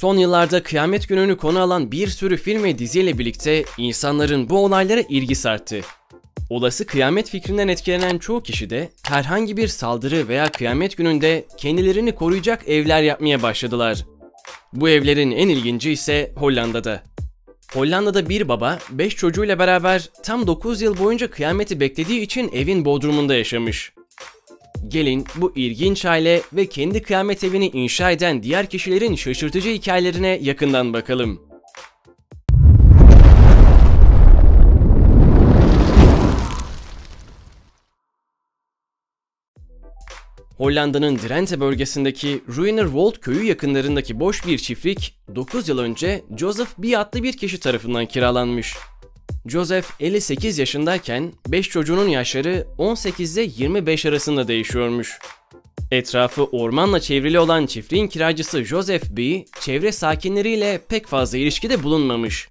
Son yıllarda kıyamet gününü konu alan bir sürü film ve diziyle birlikte insanların bu olaylara ilgisi arttı. Olası kıyamet fikrinden etkilenen çoğu kişi de herhangi bir saldırı veya kıyamet gününde kendilerini koruyacak evler yapmaya başladılar. Bu evlerin en ilginci ise Hollanda'da. Hollanda'da bir baba 5 çocuğuyla beraber tam 9 yıl boyunca kıyameti beklediği için evin bodrumunda yaşamış. Gelin bu ilginç aile ve kendi kıyamet evini inşa eden diğer kişilerin şaşırtıcı hikayelerine yakından bakalım. Hollanda'nın Drenthe bölgesindeki Ruinerwold köyü yakınlarındaki boş bir çiftlik 9 yıl önce Joseph B adlı bir kişi tarafından kiralanmış. Joseph 58 yaşındayken 5 çocuğunun yaşları 18 ile 25 arasında değişiyormuş. Etrafı ormanla çevrili olan çiftliğin kiracısı Joseph B, çevre sakinleriyle pek fazla ilişkide bulunmamış.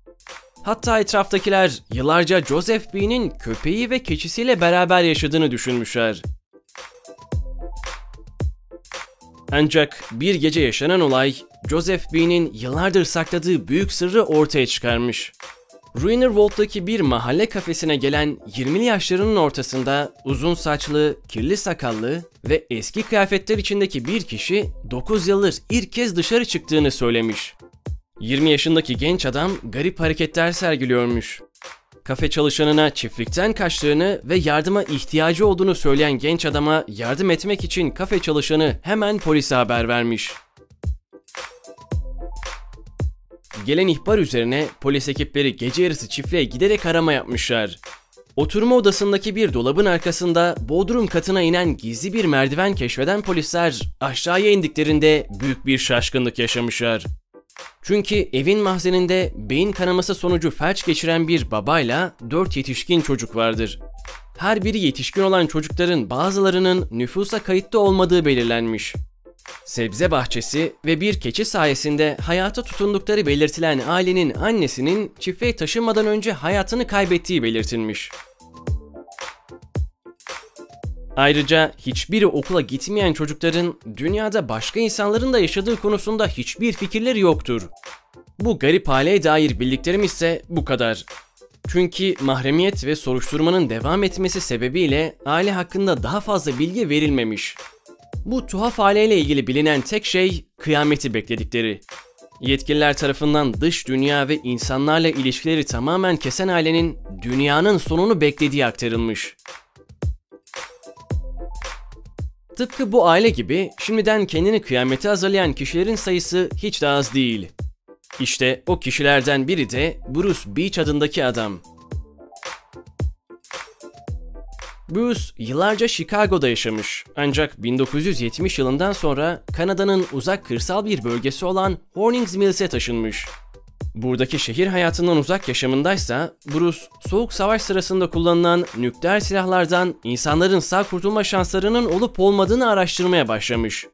Hatta etraftakiler yıllarca Joseph B'nin köpeği ve keçisiyle beraber yaşadığını düşünmüşler. Ancak bir gece yaşanan olay Joseph B'nin yıllardır sakladığı büyük sırrı ortaya çıkarmış. Ruinerwold'daki bir mahalle kafesine gelen 20'li yaşlarının ortasında uzun saçlı, kirli sakallı ve eski kıyafetler içindeki bir kişi 9 yıldır ilk kez dışarı çıktığını söylemiş. 20 yaşındaki genç adam garip hareketler sergiliyormuş. Kafe çalışanına çiftlikten kaçtığını ve yardıma ihtiyacı olduğunu söyleyen genç adama yardım etmek için kafe çalışanı hemen polise haber vermiş. Gelen ihbar üzerine polis ekipleri gece yarısı çiftliğe giderek arama yapmışlar. Oturma odasındaki bir dolabın arkasında bodrum katına inen gizli bir merdiven keşfeden polisler aşağıya indiklerinde büyük bir şaşkınlık yaşamışlar. Çünkü evin mahzeninde beyin kanaması sonucu felç geçiren bir babayla 4 yetişkin çocuk vardır. Her biri yetişkin olan çocukların bazılarının nüfusa kayıtlı olmadığı belirlenmiş. Sebze bahçesi ve bir keçi sayesinde hayata tutundukları belirtilen ailenin annesinin çiftliğe taşınmadan önce hayatını kaybettiği belirtilmiş. Ayrıca hiçbiri okula gitmeyen çocukların dünyada başka insanların da yaşadığı konusunda hiçbir fikirleri yoktur. Bu garip aileye dair bildiklerim ise bu kadar. Çünkü mahremiyet ve soruşturmanın devam etmesi sebebiyle aile hakkında daha fazla bilgi verilmemiş. Bu tuhaf aileyle ilgili bilinen tek şey kıyameti bekledikleri. Yetkililer tarafından dış dünya ve insanlarla ilişkileri tamamen kesen ailenin dünyanın sonunu beklediği aktarılmış. Tıpkı bu aile gibi şimdiden kendini kıyamete hazırlayan kişilerin sayısı hiç de az değil. İşte o kişilerden biri de Bruce Beach adındaki adam. Bruce yıllarca Chicago'da yaşamış ancak 1970 yılından sonra Kanada'nın uzak kırsal bir bölgesi olan Hornings Mills'e taşınmış. Buradaki şehir hayatından uzak yaşamındaysa Bruce, Soğuk Savaş sırasında kullanılan nükleer silahlardan insanların sağ kurtulma şanslarının olup olmadığını araştırmaya başlamış.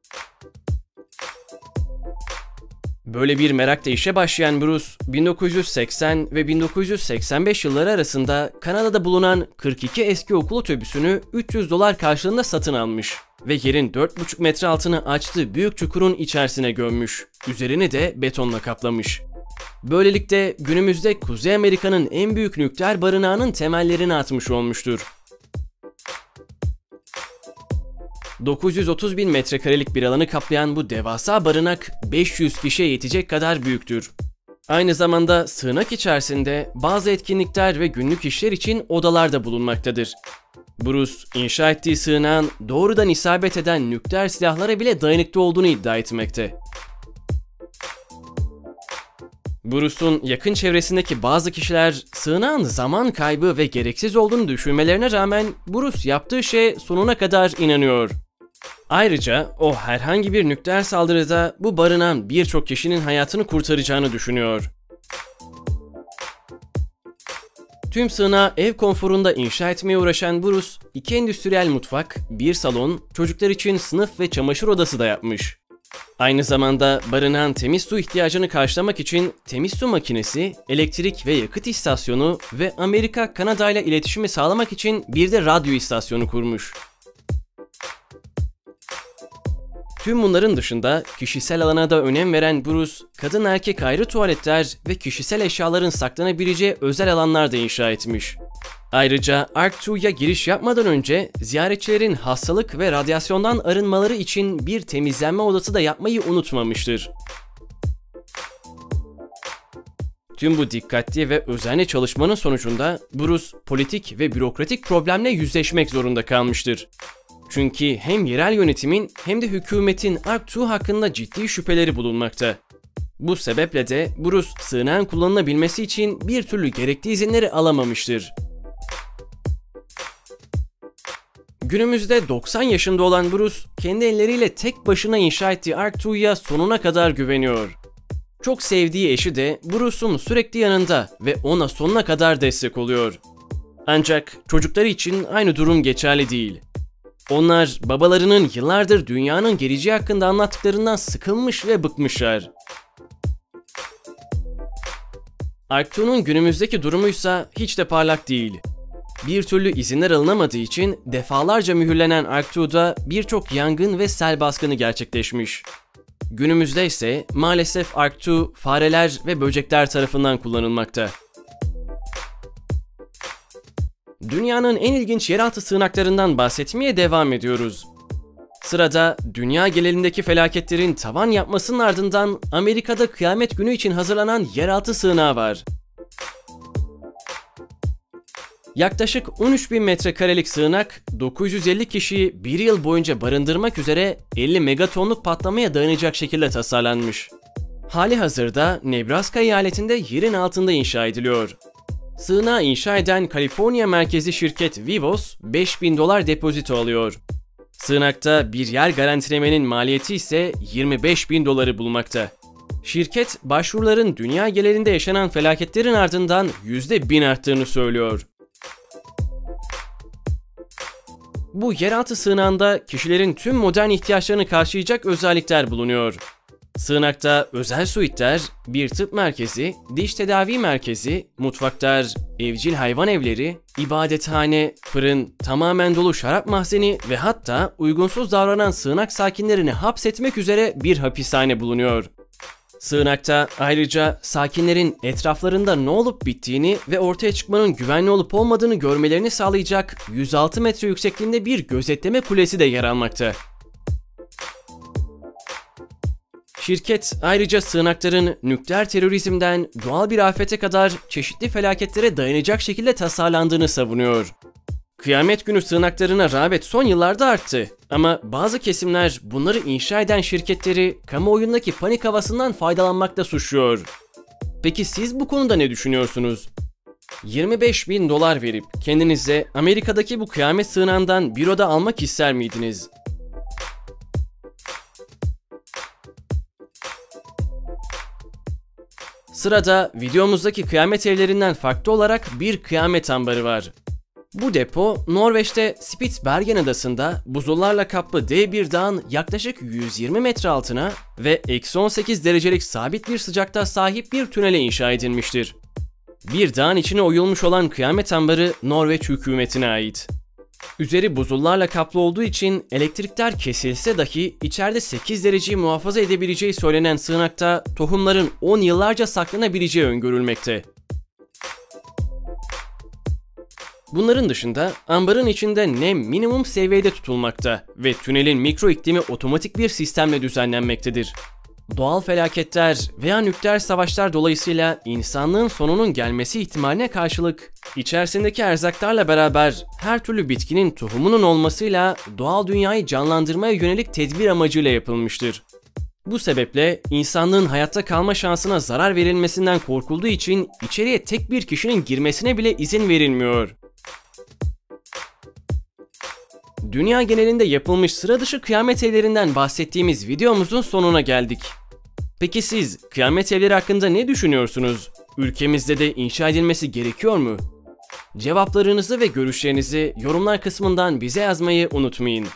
Böyle bir merakla işe başlayan Bruce, 1980 ve 1985 yılları arasında Kanada'da bulunan 42 eski okul otobüsünü 300 dolar karşılığında satın almış ve yerin 4,5 metre altını açtığı büyük çukurun içerisine gömmüş. Üzerini de betonla kaplamış. Böylelikle günümüzde Kuzey Amerika'nın en büyük nükleer barınağının temellerini atmış olmuştur. 930 bin metrekarelik bir alanı kaplayan bu devasa barınak 500 kişiye yetecek kadar büyüktür. Aynı zamanda sığınak içerisinde bazı etkinlikler ve günlük işler için odalar da bulunmaktadır. Bruce, inşa ettiği sığınağın doğrudan isabet eden nükleer silahlara bile dayanıklı olduğunu iddia etmekte. Bruce'un yakın çevresindeki bazı kişiler sığınağın zaman kaybı ve gereksiz olduğunu düşünmelerine rağmen Bruce yaptığı şeye sonuna kadar inanıyor. Ayrıca o herhangi bir nükleer saldırıda bu barınan birçok kişinin hayatını kurtaracağını düşünüyor. Tüm sığınağı ev konforunda inşa etmeye uğraşan Bruce, iki endüstriyel mutfak, bir salon, çocuklar için sınıf ve çamaşır odası da yapmış. Aynı zamanda barınan temiz su ihtiyacını karşılamak için temiz su makinesi, elektrik ve yakıt istasyonu ve Amerika Kanada ile iletişimi sağlamak için bir de radyo istasyonu kurmuş. Tüm bunların dışında kişisel alana da önem veren Bruce, kadın erkek ayrı tuvaletler ve kişisel eşyaların saklanabileceği özel alanlar da inşa etmiş. Ayrıca Ark 2'ya giriş yapmadan önce ziyaretçilerin hastalık ve radyasyondan arınmaları için bir temizlenme odası da yapmayı unutmamıştır. Tüm bu dikkatli ve özenli çalışmanın sonucunda Bruce politik ve bürokratik problemle yüzleşmek zorunda kalmıştır. Çünkü hem yerel yönetimin hem de hükümetin 2 hakkında ciddi şüpheleri bulunmakta. Bu sebeple de Bruce sığınağın kullanılabilmesi için bir türlü gerekli izinleri alamamıştır. Günümüzde 90 yaşında olan Bruce, kendi elleriyle tek başına inşa ettiği Ark 2'ya sonuna kadar güveniyor. Çok sevdiği eşi de Bruce'un sürekli yanında ve ona sonuna kadar destek oluyor. Ancak çocukları için aynı durum geçerli değil. Onlar babalarının yıllardır dünyanın geleceği hakkında anlattıklarından sıkılmış ve bıkmışlar. Arctu'nun günümüzdeki durumuysa hiç de parlak değil. Bir türlü izinler alınamadığı için defalarca mühürlenen Arctu'da birçok yangın ve sel baskını gerçekleşmiş. Günümüzde ise maalesef Arctu fareler ve böcekler tarafından kullanılmakta. Dünyanın en ilginç yeraltı sığınaklarından bahsetmeye devam ediyoruz. Sırada dünya genelindeki felaketlerin tavan yapmasının ardından Amerika'da kıyamet günü için hazırlanan yeraltı sığınağı var. Yaklaşık 13 bin metrekarelik sığınak 950 kişiyi bir yıl boyunca barındırmak üzere 50 megatonluk patlamaya dayanacak şekilde tasarlanmış. Hali hazırda Nebraska eyaletinde yerin altında inşa ediliyor. Sığınağı inşa eden Kaliforniya merkezi şirket Vivos 5000 dolar depozito alıyor. Sığınakta bir yer garantilemenin maliyeti ise 25 bin doları bulmakta. Şirket başvuruların dünya genelinde yaşanan felaketlerin ardından %1000 arttığını söylüyor. Bu yeraltı sığınağında kişilerin tüm modern ihtiyaçlarını karşılayacak özellikler bulunuyor. Sığınakta özel suitler, bir tıp merkezi, diş tedavi merkezi, mutfaklar, evcil hayvan evleri, ibadethane, fırın, tamamen dolu şarap mahzeni ve hatta uygunsuz davranan sığınak sakinlerini hapsetmek üzere bir hapishane bulunuyor. Sığınakta ayrıca sakinlerin etraflarında ne olup bittiğini ve ortaya çıkmanın güvenli olup olmadığını görmelerini sağlayacak 106 metre yüksekliğinde bir gözetleme kulesi de yer almakta. Şirket ayrıca sığınakların nükleer terörizmden doğal bir afete kadar çeşitli felaketlere dayanacak şekilde tasarlandığını savunuyor. Kıyamet günü sığınaklarına rağbet son yıllarda arttı. Ama bazı kesimler bunları inşa eden şirketleri kamuoyundaki panik havasından faydalanmakta suçluyor. Peki siz bu konuda ne düşünüyorsunuz? 25 bin dolar verip kendinize Amerika'daki bu kıyamet sığınağından bir oda almak ister miydiniz? Sırada videomuzdaki kıyamet evlerinden farklı olarak bir kıyamet ambarı var. Bu depo Norveç'te Spitsbergen adasında buzullarla kaplı dev bir dağın yaklaşık 120 metre altına ve eksi 18 derecelik sabit bir sıcakta sahip bir tünele inşa edilmiştir. Bir dağın içine oyulmuş olan kıyamet ambarı Norveç hükümetine ait. Üzeri buzullarla kaplı olduğu için elektrikler kesilse dahi içeride 8 dereceyi muhafaza edebileceği söylenen sığınakta tohumların 10 yıllarca saklanabileceği öngörülmekte. Bunların dışında ambarın içinde nem minimum seviyede tutulmakta ve tünelin mikro iklimi otomatik bir sistemle düzenlenmektedir. Doğal felaketler veya nükleer savaşlar dolayısıyla insanlığın sonunun gelmesi ihtimaline karşılık içerisindeki erzaklarla beraber her türlü bitkinin tohumunun olmasıyla doğal dünyayı canlandırmaya yönelik tedbir amacıyla yapılmıştır. Bu sebeple insanlığın hayatta kalma şansına zarar verilmesinden korkulduğu için içeriye tek bir kişinin girmesine bile izin verilmiyor. Dünya genelinde yapılmış sıra dışı kıyamet evlerinden bahsettiğimiz videomuzun sonuna geldik. Peki siz kıyamet evleri hakkında ne düşünüyorsunuz? Ülkemizde de inşa edilmesi gerekiyor mu? Cevaplarınızı ve görüşlerinizi yorumlar kısmından bize yazmayı unutmayın.